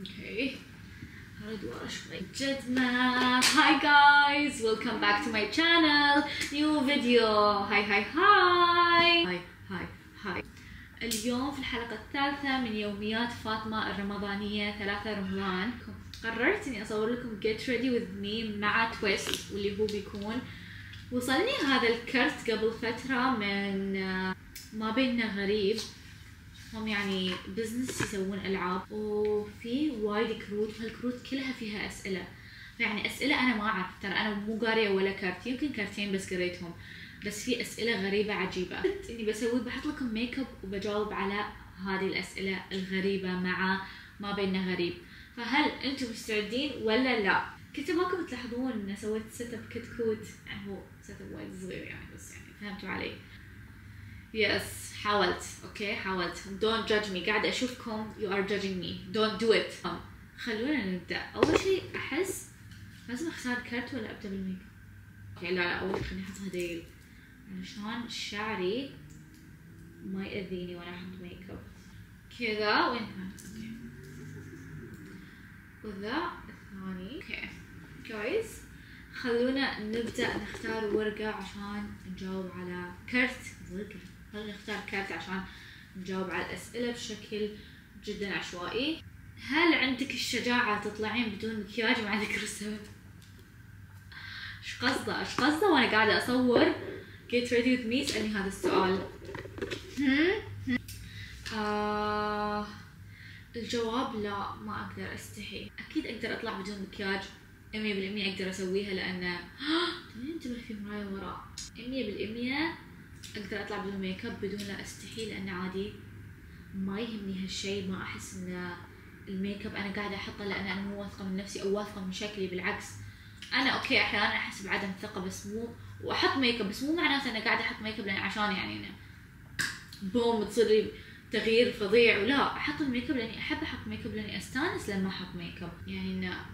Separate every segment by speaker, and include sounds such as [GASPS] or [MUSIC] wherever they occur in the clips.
Speaker 1: okay هرد ورا شوي جدنا hi guys welcome back to my channel new video hi hi hi hi hi hi اليوم في الحلقة الثالثة من يوميات فاطمة الرمضانية. ثلاثة رمضان. قررت إني أصور لكم get ready with me مع twist واللي هو بيكون وصلني هذا الكرت قبل فترة من آه، ما بيننا غريب. هم يعني business يسوون ألعاب وفي وايد كروت وهالكروت كلها فيها أسئلة. يعني أسئلة أنا ما أعرف ترى أنا مو قارية ولا كرت يمكن كرتين بس قريتهم. بس في أسئلة غريبة عجيبة. إني بسوي بحط لكم ميك اب وبجاوب على هذه الأسئلة الغريبة مع ما بيننا غريب. فهل أنتم مستعدين ولا لا؟ كنت أبغاكم تلاحظون إن سويت setup كتكوت. هو setup وايد صغير يعني بس يعني فهمتوا علي. yes حاولت. okay حاولت. Don't judge me. قاعدة أشوفكم. You are judging me. Don't do it. Um, خلونا نبدأ. أول شيء أحس لازم أختار كرت ولا أبدأ بال makeup؟ okay لا لا شيء خليني أحط هديل علشان شعري ما يأذيني وأنا أحط ميك اب كذا وين okay وذا الثاني. okay guys خلونا نبدأ نختار ورقة عشان نجاوب على كرت خلونا نختار كرت عشان نجاوب على الأسئلة بشكل جدا عشوائي؟ هل عندك الشجاعة تطلعين بدون مكياج مع ذكر السبب؟ إيش قصده؟ إيش قصده؟ وأنا قاعدة أصور. Get ready with me. اسألني هذا السؤال؟ آه الجواب لا ما أقدر أستحي. أكيد أقدر أطلع بدون مكياج. 100% أقدر أسويها لأن [GASPS] انتبه في مراية ورا 100% أقدر أطلع بدون ميك اب بدون لا أستحي لأن عادي. ما يهمني هالشيء ما أحس إن الميك اب أنا قاعدة أحطه لأن أنا مو واثقة من نفسي أو واثقة من شكلي بالعكس. أنا okay أحيانا أحس بعدم ثقة بس مو وأحط ميك اب بس مو معناته أنا قاعدة أحط ميك اب عشان يعني أنا boom تصير لي تغيير فظيع. ولا أحط الميك اب لأني أحب أحط ميك اب لأني أستانس لما أحط ميك اب يعني إنه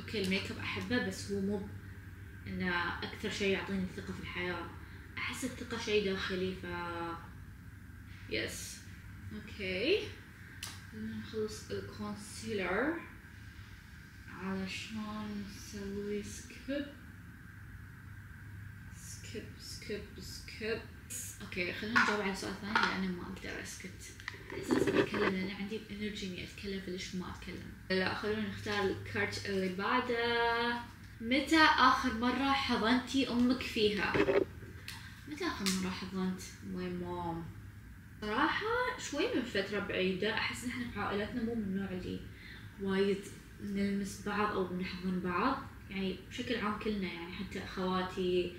Speaker 1: okay ال makeup أحبه بس هو مو إنه أكثر شيء يعطيني الثقه في الحياة. أحس الثقة شيء داخلي ف yes okay نخلص ال concealer علشان نسوي skip skip skip skip okay خلينا نجاوب على السؤال الثاني لأن ما أقدر أسكت. أساسا اتكلم لأن عندي energy اني اتكلم فليش ما أتكلم؟ لا خلونا نختار الكارت اللي بعده. متى آخر مرة حضنتي أمك فيها؟ متى اخر مرة حضنت ماي مام؟ صراحة شوي من فترة بعيدة. إحنا في عائلتنا مو من النوع اللي وايد نلمس بعض أو نحضن بعض. يعني بشكل عام كلنا يعني حتى أخواتي.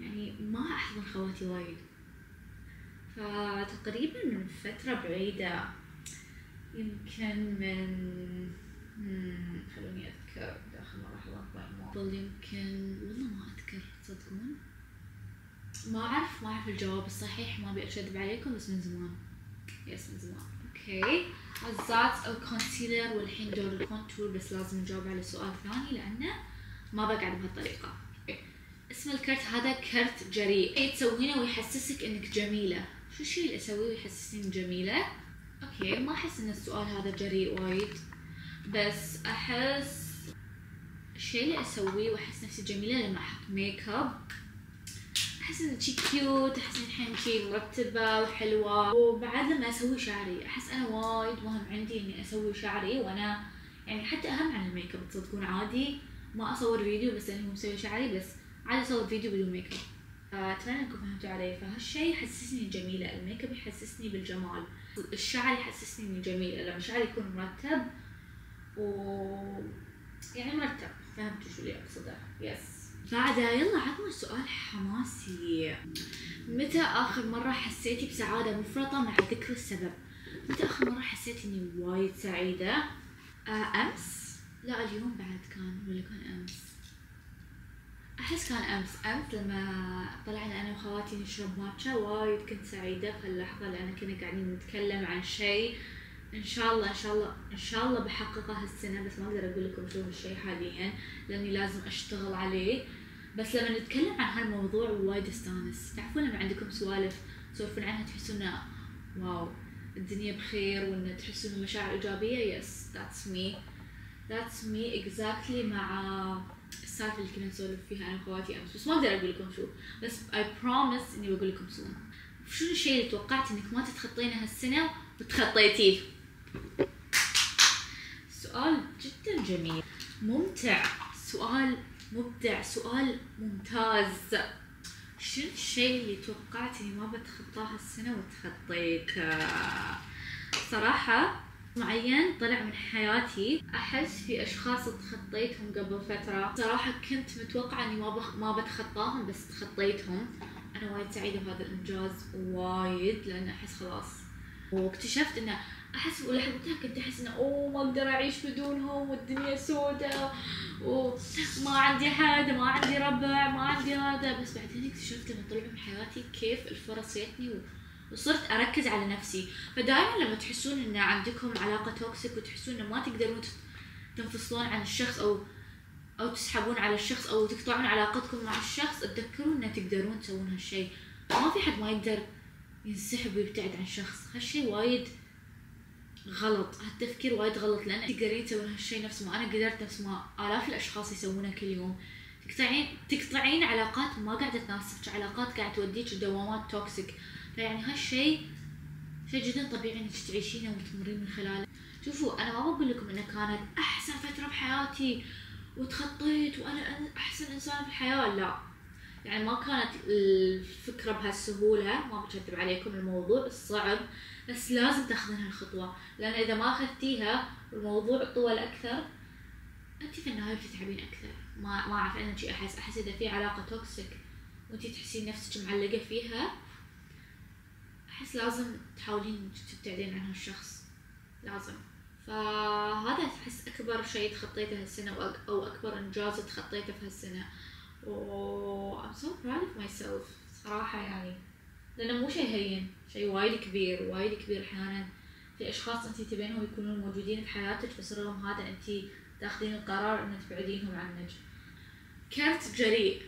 Speaker 1: يعني ما أحضن خواتي وايد. فتقريبا من فترة بعيدة يمكن من خلوني أذكر. داخل حضنت my mom. يمكن والله ما ما أعرف ما أعرف الجواب الصحيح ما أبي اكذب عليكم بس من زمان. yes من زمان. okay وزعت ال concealer والحين دور ال contour بس لازم نجاوب على السؤال الثاني لأنه ما بقعد بهالطريقة. okay. اسم الكرت هذا كرت جريء. شي تسوينه ويحسسك إنك جميلة. شو الشيء اللي أسويه ويحسسني إني جميلة؟ okay ما أحس إن السؤال هذا جريء وايد. بس أحس الشيء اللي أسويه وأحس نفسي جميلة لما أحط ميك اب احس ان شي cute احس إن الحين شي مرتبة وحلوة. وبعد لما أسوي شعري أحس أنا وايد مهم عندي إني أسوي شعري وأنا يعني حتى أهم عن الميك اب تصدقون عادي. ما أصور فيديو بس إني مسوي شعري بس عادي أصور فيديو بدون ميك اب اتمنى أنكم فهمتوا علي. فهالشي يحسسني جميلة. الميك اب يحسسني بالجمال. الشعر يحسسني إني جميلة. لما شعري يكون مرتب و يعني مرتب. فهمتوا شو اللي أقصده؟ يس بعدها يلا عطنا سؤال حماسي متى آخر مرة حسيتي بسعادة مفرطة مع ذكر السبب؟ متى آخر مرة حسيت إني وايد سعيدة؟ آه أمس؟ لا اليوم بعد كان ولا كان أمس؟ أحس كان أمس أمس لما طلعنا أنا وخواتي نشرب ماتشا وايد كنت سعيدة في هاللحظة لأن كنا قاعدين نتكلم عن شيء إن شاء الله إن شاء الله إن شاء الله بحققه هالسنة بس ما أقدر أقول لكم شو هالشيء حاليا لأني لازم أشتغل عليه بس لما نتكلم عن هالموضوع وايد استانس تعرفون لما عندكم سوالف تسولفون عنها تحسون wow الدنيا بخير وإن تحسون بمشاعر إيجابية؟ yes that's me that's me exactly مع السالفة اللي كنا نسولف فيها أنا واخواتي أمس. بس ما أقدر أقول لكم شو. بس I promise إني بقول لكم شو. شنو الشيء اللي توقعت إنك ما تتخطينه هالسنة وتخطيتيه؟ سؤال جدا جميل. ممتع. سؤال مبدع سؤال ممتاز. شنو الشيء اللي توقعت إني ما بتخطاه هالسنة وتخطيته؟ صراحة معين طلع من حياتي. أحس في أشخاص تخطيتهم قبل فترة. صراحة كنت متوقعة إني ما بخ... ما بتخطاهم بس تخطيتهم. أنا وايد سعيدة بهذا الإنجاز وايد لأن أحس خلاص. واكتشفت إنه أحس ولحظتها كنت أحس إنه أوه ما أقدر أعيش بدونهم والدنيا سوداء وما عندي حد ما عندي ربع ما عندي هذا. بس بعدين اكتشفت لما طلعوا من حياتي كيف الفرص جتني وصرت أركز على نفسي. فدائما لما تحسون إن عندكم علاقة توكسيك وتحسون ان ما تقدرون تنفصلون عن الشخص أو أو تسحبون على الشخص أو تقطعون علاقتكم مع الشخص تذكرون ان تقدرون تسوون هالشيء ما في حد ما يقدر ينسحب ويبتعد عن شخص. هالشيء وايد غلط. هالتفكير وايد غلط لأن تقدرين تسوين هالشيء نفس ما أنا قدرت نفس ما آلاف الأشخاص يسوونه كل يوم. تقطعين تقطعين علاقات ما قاعدة تناسبك علاقات قاعدة توديك دوامات توكسيك فيعني هالشيء شيء جدا طبيعي إنك تعيشينه وتمرين من خلاله. شوفوا أنا ما بقول لكم انها كانت أحسن فترة بحياتي وتخطيت وأنا أحسن انسان في الحياة لا. يعني ما كانت الفكرة بهالسهولة ما بكذب عليكم الموضوع صعب بس لازم تاخذين هالخطوة لأن إذا ما أخذتيها والموضوع طول أكثر. أنت في النهاية بتتعبين أكثر. ما ما أعرف أنا شي أحس أحس إذا في علاقة توكسيك وأنت تحسين نفسك معلقة فيها أحس لازم تحاولين تبتعدين عن هالشخص. لازم. فهذا أحس أكبر شيء تخطيته هالسنة أو أكبر إنجاز تخطيته في هالسنة. و I'm so proud of myself. صراحة يعني. لأنه مو شيء هين. شيء وايد كبير. وايد كبير أحيانا. في أشخاص أنت تبينهم يكونون موجودين في حياتك بس رغم هذا أنت تاخذين القرار أن تبعدينهم عنك. كرت جريء.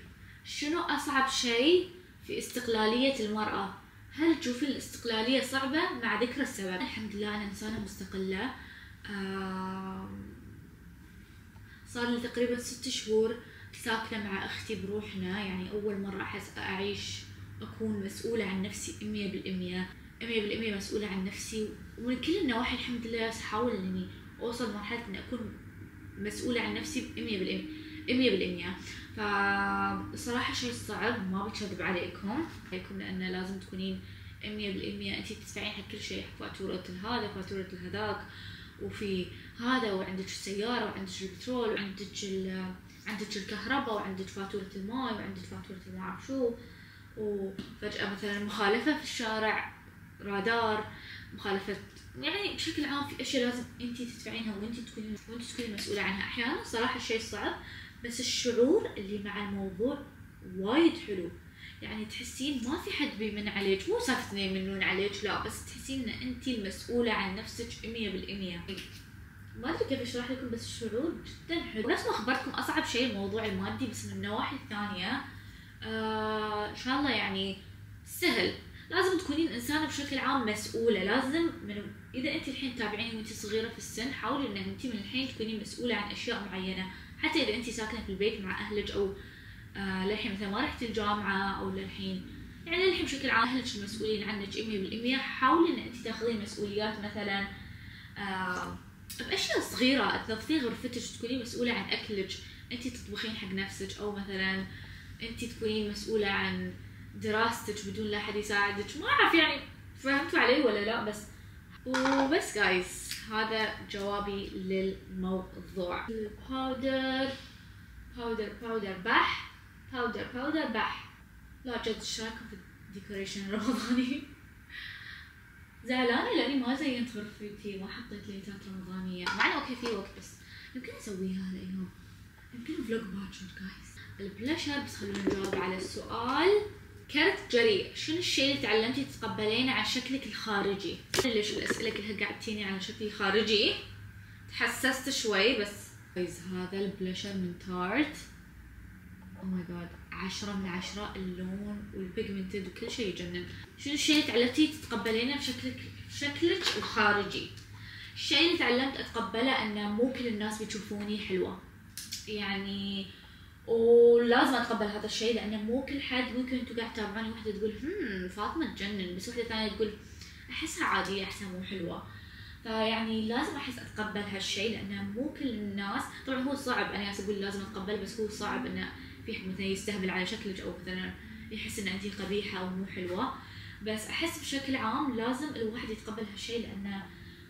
Speaker 1: شنو أصعب شيء في استقلالية المرأة؟ هل تشوفين الاستقلالية صعبة؟ مع ذكر السبب. الحمد لله أنا إنسانة مستقلة. صار لي تقريبا ست شهور ساكنة مع أختي بروحنا يعني أول مرة أحس أعيش أكون مسؤولة عن نفسي مية بالمية. مية بالمية مسؤولة عن نفسي ومن كل النواحي الحمد لله أحاول إني أوصل مرحلة إني أكون مسؤولة عن نفسي مية بالمية مية بالمية. فصراحة شيء صعب ما بكذب عليكم عليكم لأنه لازم تكونين مية بالمية. أنتي تدفعين حق كل شيء فاتورة هذا فاتورة هذاك وفي هذا وعندك السيارة وعندك البترول وعندك عندك الكهرباء وعندك فاتورة الماء وعندك فاتورة ما أعرف شو وفجأة مثلا مخالفة في الشارع رادار مخالفة يعني بشكل عام في أشياء لازم أنت تدفعينها وأنت تكونين وأنت تكونين مسؤولة عنها. أحيانا صراحة الشيء صعب بس الشعور اللي مع الموضوع وايد حلو. يعني تحسين ما في حد بيمن عليك مو سالفة يمنون عليك لا بس تحسين إن أنت المسؤولة عن نفسك مية بالمية. ما أدري كيف أشرح لكم بس الشعور جدا حلو. نفس ما خبرتكم أصعب شيء الموضوع المادي بس من النواحي الثانية آه إن شاء الله يعني سهل. لازم تكونين إنسانة بشكل عام مسؤولة. لازم من إذا أنت الحين تتابعيني وأنت صغيرة في السن حاولي إن أنت من الحين تكونين مسؤولة عن أشياء معينة. حتى إذا أنت ساكنة في البيت مع أهلك أو آه للحين مثلا ما رحتي الجامعة أو للحين يعني للحين بشكل عام أهلك المسؤولين عنك 100% حاولي إن أنت تاخذين مسؤوليات مثلا آه باشياء صغيرة تنظفين غرفتك تكونين مسؤولة عن أكلك؟ انت تطبخين حق نفسك أو مثلا انت تكونين مسؤولة عن دراستك بدون لا أحد يساعدك. ما أعرف يعني فهمتوا علي ولا لا بس وبس guys هذا جوابي للموضوع. powder powder powder بح powder powder بح لا جد إيش رأيكم في ال decoration الرمضاني؟ زعلانة؟ لأني ما زينت غرفتي ما حطيت lightات رمضانية مع انه okay في وقت بس يمكن أسويها هالايام يمكن vlog باكر guys ال blusher بس خلونا نجاوب على السؤال. كرت جريء. شنو الشيء اللي تعلمتي تتقبلينه عن شكلك الخارجي؟ ليش الأسئلة كلها قاعد تجيني عن شكلي الخارجي؟ تحسست شوي بس. هذا البلاشر من تارت. oh my god عشرة من عشرة اللون وال pigmented وكل شيء يجنن. شنو الشيء اللي تعلمتي تتقبلينه في شكلك الخارجي؟ الشيء اللي تعلمت أتقبله انه مو كل الناس بيشوفوني حلوة. يعني ولازم أتقبل هذا الشيء لأنه مو كل حد ممكن أنتم قاعد تتابعوني واحدة تقول هم فاطمة تجنن. بس واحدة ثانية تقول أحسها عادية أحسها مو حلوة. فيعني لازم أحس أتقبل هالشيء لأنه مو كل الناس طبعا هو صعب أنا أقول لازم أتقبل بس هو صعب إنه في حد مثلا يستهبل على شكلك أو مثلا يحس إن انت قبيحة أو مو حلوة. بس أحس بشكل عام لازم الواحد يتقبل هالشيء لأنه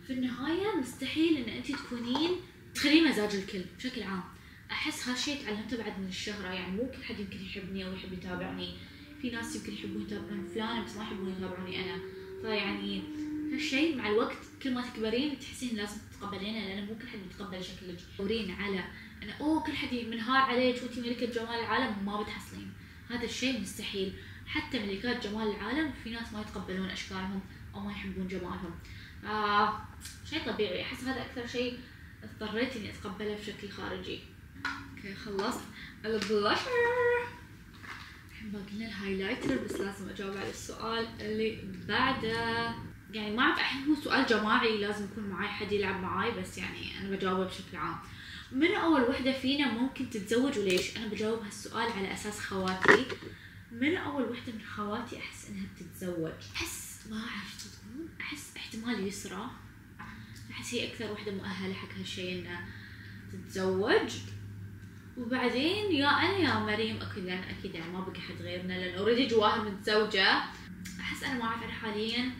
Speaker 1: في النهاية مستحيل إن انت تكونين تخلين مزاج الكل بشكل عام. أحس هالشيء تعلمته بعد من الشهرة يعني مو كل حد يمكن يحبني أو يحب يتابعني. في ناس يمكن يحبون يتابعون فلانه بس ما يحبون يتابعوني أنا. فيعني هالشيء مع الوقت كل ما تكبرين تحسين لازم تتقبلينه لأن مو كل حد يتقبل شكلك. تدورين على ان oh كل حد منهار عليك وانت ملكة جمال العالم؟ ما بتحصلين. هذا الشيء مستحيل. حتى ملكات جمال العالم في ناس ما يتقبلون أشكالهم أو ما يحبون جمالهم. آه شيء طبيعي. أحس هذا أكثر شيء اضطريت إني أتقبله بشكل خارجي. okay خلصت. البلاشر الحين باقي لنا ال highlighter بس لازم أجاوب على السؤال اللي بعده. يعني ما أعرف الحين هو سؤال جماعي لازم يكون معي حد يلعب معاي بس يعني أنا بجاوبه بشكل عام. من أول وحدة فينا ممكن تتزوج وليش أنا بجاوب هالسؤال على أساس خواتي. من أول وحدة من خواتي أحس إنها تتزوج أحس ما أعرف تقول. أحس احتمال يسرى. أحس هي أكثر وحدة مؤهلة حق هالشيء إنها تتزوج. وبعدين يا أنا يا مريم أكيد يعني أكيد يعني ما بقى حد غيرنا لأن اوريدي جواهر متزوجة. أحس أنا ما أعرف أنا حاليا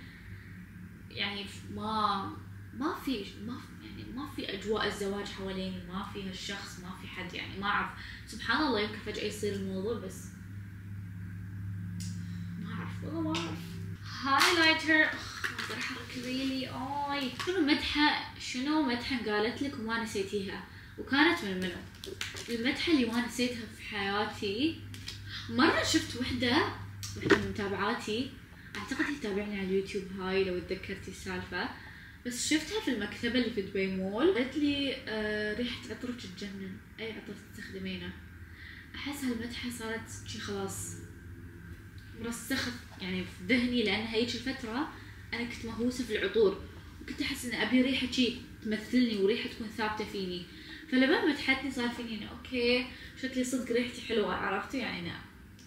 Speaker 1: يعني ما ما في ما في ما في أجواء الزواج حواليني ما في هالشخص ما في حد يعني ما أعرف. سبحان الله يمكن فجأة يصير الموضوع بس ما أعرف والله ما أعرف. هايلايتر أقدر أحرك ريلي اوي شنو مدحه شنو مدحة قالت لك وما نسيتيها؟ وكانت من منو؟ المدحة اللي ما نسيتها في حياتي. مرة شفت وحدة وحدة من متابعاتي. أعتقد هي تتابعني على اليوتيوب هاي لو تذكرتي السالفة. بس شفتها في المكتبة اللي في دبي مول. قالت لي آه ريحة عطرك تجنن أي عطر تستخدمينه. احس هالمدحه صارت شي خلاص مرسخت يعني في ذهني لأن هذيك الفترة أنا كنت مهووسة في العطور. وكنت أحس إن أبي ريحة شي تمثلني وريحة تكون ثابتة فيني. فلما مدحتني صار فيني انه okay شكلي صدق ريحتي حلوة. عرفتي؟ يعني أنا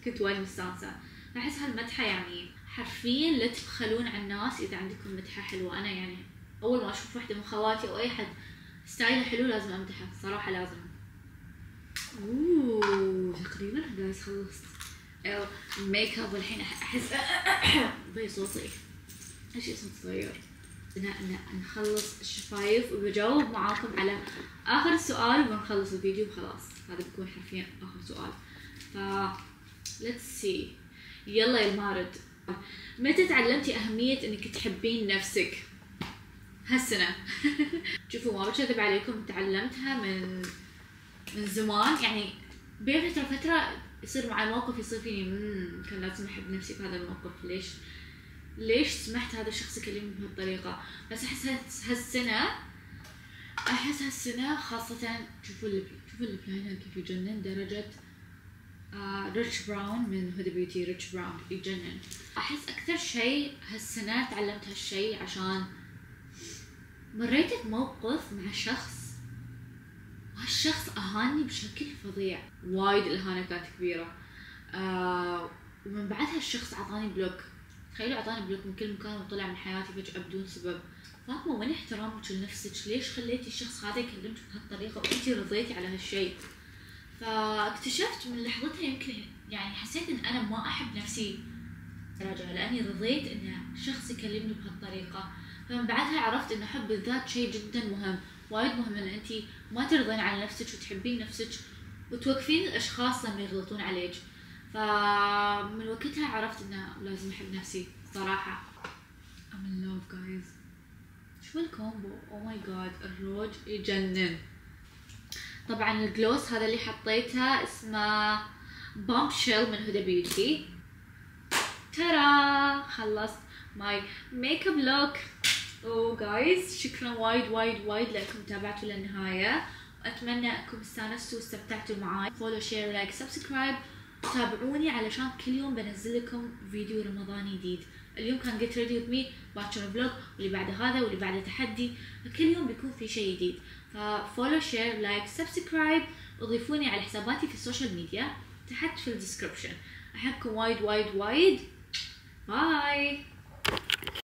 Speaker 1: كنت وايد مستانسة. أحس هالمدحة يعني حرفيا لا تبخلون على الناس إذا عندكم مدحة حلوة. أنا يعني أول ما أشوف واحدة من خواتي أو أي حد style ه حلو لازم امدحه صراحة لازم. أوه تقريبا guys خلصت ميك اب والحين أحس [COUGHS] بي صوتي إيش اسم صغير نخلص الشفايف وبجاوب معاكم على آخر سؤال وبنخلص الفيديو وخلاص. هذا بيكون حرفيا آخر سؤال. ف let's see. يلا يا المارد. متى تعلمتي أهمية إنك تحبين نفسك؟ هالسنة. [LAUGHS] شوفوا ما بكذب عليكم تعلمتها من من زمان. يعني بين فترة فترة يصير معي موقف يصير فيني كان لازم أحب نفسي في هذا الموقف ليش؟ ليش سمحت هذا الشخص يكلمني بهالطريقة؟ بس أحس هالسنة أحس هالسنة خاصة شوفوا شوفوا ال lip liner كيف يجنن درجة rich brown من هدى بيوتي rich brown يجنن. أحس أكثر شيء هالسنة تعلمت هالشيء عشان مريت بموقف مع شخص وهالشخص أهاني بشكل فظيع. وايد الاهانه كانت كبيرة. آه ومن بعدها الشخص أعطاني block. تخيلوا أعطاني بلوك من كل مكان وطلع من حياتي فجأة بدون سبب. فاطمه وين احترامك لنفسك. ليش خليتي الشخص هذا يكلمك بهالطريقة وأنتي رضيتي على هالشيء؟ فاكتشفت من لحظتها يمكن يعني حسيت إن أنا ما أحب نفسي. درجة لأني رضيت إن شخص يكلمني بهالطريقة. فمن بعدها عرفت ان حب الذات شيء جدا مهم وايد مهم إن انت ما ترضين على نفسك وتحبين نفسك وتوقفين الأشخاص لما يغلطون عليك. فمن وقتها عرفت إنه لازم أحب نفسي صراحة. I'm in love guys. شو ال combo oh my God الروج يجنن. طبعا ال gloss هذا اللي حطيته اسمه bombshell من هدى بيوتي ترى خلصت my makeup look oh guys شكرا وايد وايد وايد لكم تابعتوا للنهاية. أتمنى أنكم استانستوا واستمتعتوا معاي. follow share like subscribe تابعوني علشان كل يوم بنزل لكم فيديو رمضاني جديد. اليوم كان get ready with me باكر vlog واللي بعد هذا واللي بعده تحدي فكل يوم بيكون في شيء جديد. ف follow share like subscribe وضيفوني على حساباتي في ال social media تحت في ال description. أحبكم وايد وايد وايد bye